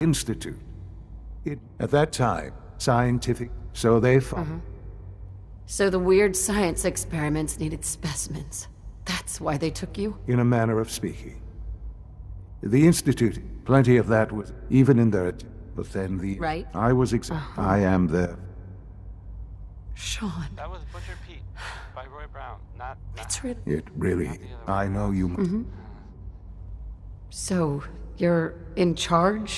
Institute. It, at that time, scientific, so they thought. Mm-hmm. So the weird science experiments needed specimens. That's why they took you? in a manner of speaking. The Institute, plenty of that was even in there, but then the. Right. I was ex- uh-huh. I am there. Shaun. That was Butcher Pete by Roy Brown, not. not It's really... It really. I know you. Mm -hmm. So, you're in charge